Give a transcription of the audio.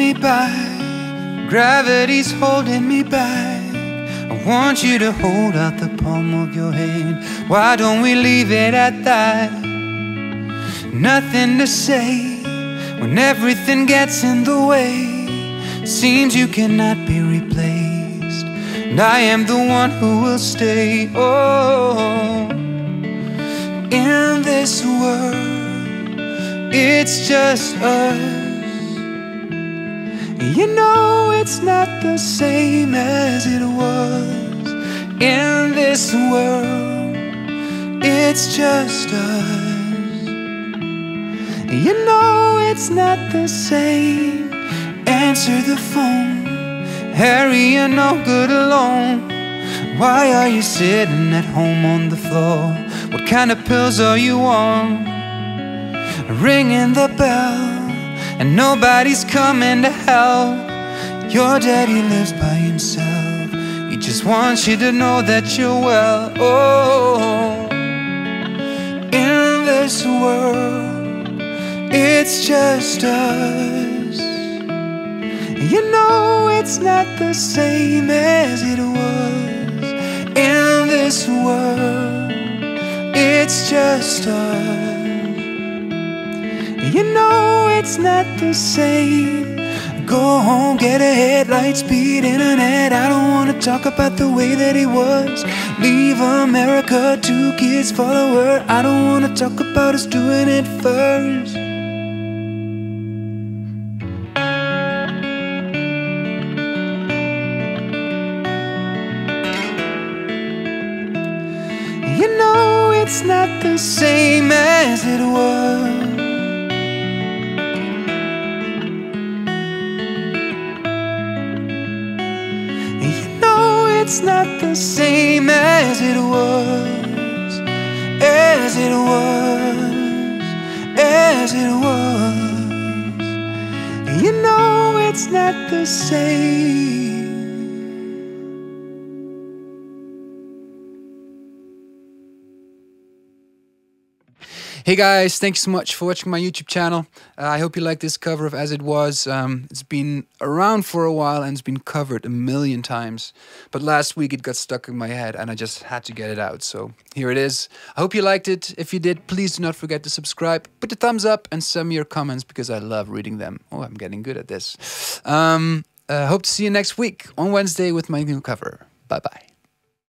me back. Gravity's holding me back. I want you to hold out the palm of your hand. Why don't we leave it at that? Nothing to say when everything gets in the way. Seems you cannot be replaced. And I am the one who will stay. Oh, in this world, it's just us. You know it's not the same as it was in this world. It's just us. You know it's not the same. Answer the phone. Harry, you're no good alone. Why are you sitting at home on the floor? What kind of pills are you on? Ringing the bell and nobody's coming to help. Your daddy lives by himself. He just wants you to know that you're well. Oh, in this world, it's just us. You know it's not the same as it was. In this world, it's just us. You know it's not the same. Go home, get a headlight speed internet. I don't wanna talk about the way that he was. Leave America, two kids, follow her. I don't wanna talk about us doing it first. You know it's not the same as it was. It's not the same as it was, as it was, as it was. You know it's not the same. Hey guys, thanks so much for watching my YouTube channel. Uh, I hope you like this cover of As It Was. Um, it's been around for a while and it's been covered a million times. But last week it got stuck in my head and I just had to get it out. So here it is. I hope you liked it. If you did, please do not forget to subscribe, put a thumbs up and send me your comments because I love reading them. Oh, I'm getting good at this. Um, uh, hope to see you next week on Wednesday with my new cover. Bye bye.